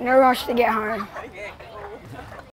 No rush to get home.